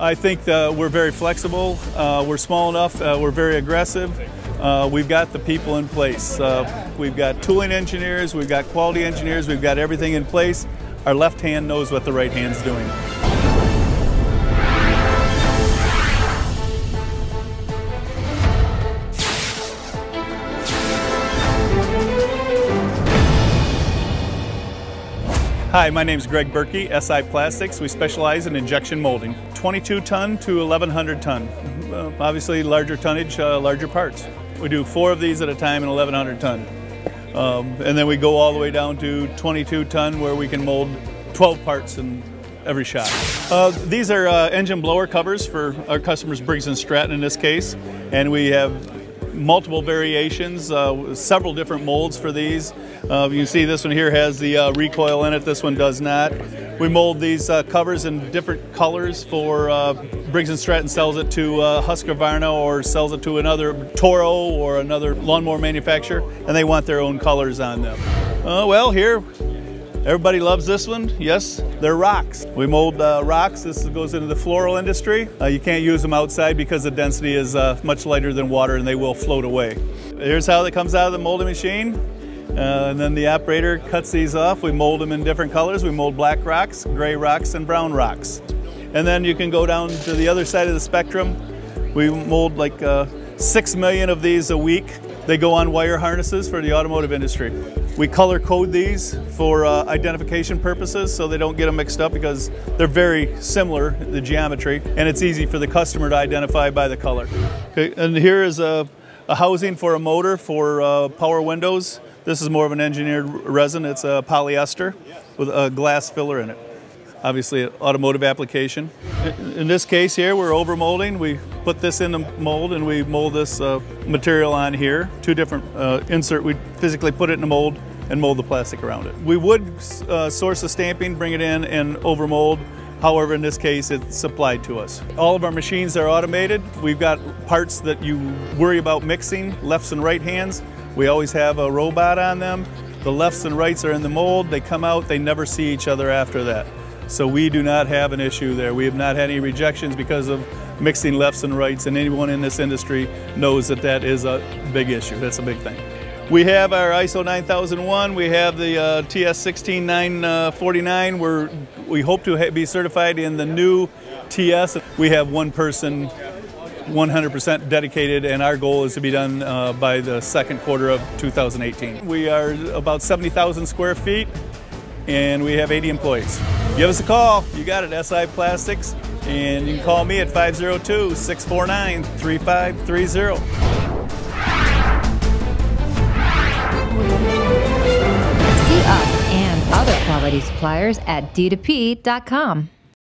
I think we're very flexible. Uh, we're small enough. Uh, we're very aggressive. Uh, we've got the people in place. Uh, we've got tooling engineers. We've got quality engineers. We've got everything in place. Our left hand knows what the right hand's doing. Hi, my name is Greg Berkey, SI Plastics. We specialize in injection molding, 22 ton to 1100 ton. Uh, obviously, larger tonnage, uh, larger parts. We do four of these at a time in 1100 ton. Um, and then we go all the way down to 22 ton where we can mold 12 parts in every shot. Uh, these are uh, engine blower covers for our customers Briggs & Stratton in this case. And we have multiple variations, uh, several different molds for these. Uh, you can see this one here has the uh, recoil in it, this one does not. We mold these uh, covers in different colors for uh, Briggs & Stratton sells it to Husqvarna or sells it to another Toro or another lawnmower manufacturer and they want their own colors on them. well here Everybody loves this one. Yes, they're rocks. We mold uh, rocks. This goes into the floral industry. Uh, you can't use them outside because the density is uh, much lighter than water and they will float away. Here's how it comes out of the molding machine. Uh, and then the operator cuts these off. We mold them in different colors. We mold black rocks, gray rocks, and brown rocks. And then you can go down to the other side of the spectrum. We mold like uh, six million of these a week. They go on wire harnesses for the automotive industry. We color code these for uh, identification purposes so they don't get them mixed up because they're very similar, the geometry, and it's easy for the customer to identify by the color. Okay, and here is a, a housing for a motor for uh, power windows. This is more of an engineered resin. It's a polyester with a glass filler in it obviously an automotive application. In this case here, we're overmolding. We put this in the mold and we mold this uh, material on here. Two different uh, insert, we physically put it in the mold and mold the plastic around it. We would uh, source the stamping, bring it in and overmold. However, in this case, it's supplied to us. All of our machines are automated. We've got parts that you worry about mixing, lefts and right hands. We always have a robot on them. The lefts and rights are in the mold. They come out, they never see each other after that. So we do not have an issue there. We have not had any rejections because of mixing lefts and rights, and anyone in this industry knows that that is a big issue. That's a big thing. We have our ISO 9001, we have the uh, TS 16949, We're, we hope to be certified in the new TS. We have one person 100% dedicated and our goal is to be done uh, by the second quarter of 2018. We are about 70,000 square feet and we have 80 employees. Give us a call. You got it, SI Plastics. And you can call me at 502 649 3530. See us and other quality suppliers at d2p.com.